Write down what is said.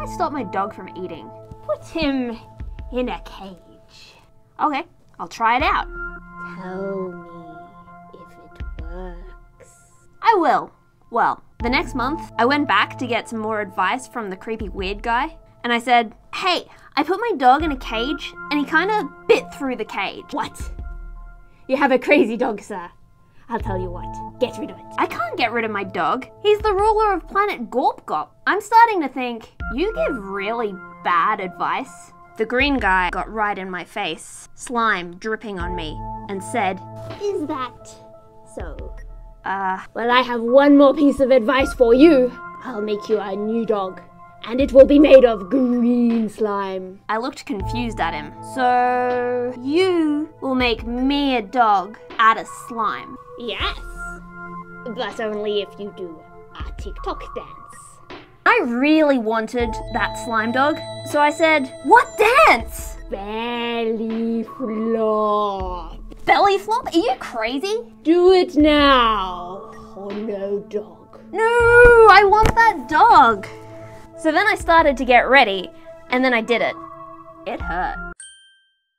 I stop my dog from eating? Put him in a cage. Okay, I'll try it out. Tell me if it works. I will. Well, the next month, I went back to get some more advice from the creepy weird guy, and I said, Hey, I put my dog in a cage, and he kind of bit through the cage. What? You have a crazy dog, sir. I'll tell you what, get rid of it. I get rid of my dog. He's the ruler of planet Gorp Gop. I'm starting to think, you give really bad advice. The green guy got right in my face, slime dripping on me, and said, Is that so? Uh, Well, I have one more piece of advice for you. I'll make you a new dog, and it will be made of green slime. I looked confused at him. So, you will make me a dog out of slime. Yes, but only if you do a TikTok dance. I really wanted that slime dog, so I said, What dance? Belly flop. Belly flop? Are you crazy? Do it now, or no dog. No, I want that dog. So then I started to get ready, and then I did it. It hurt.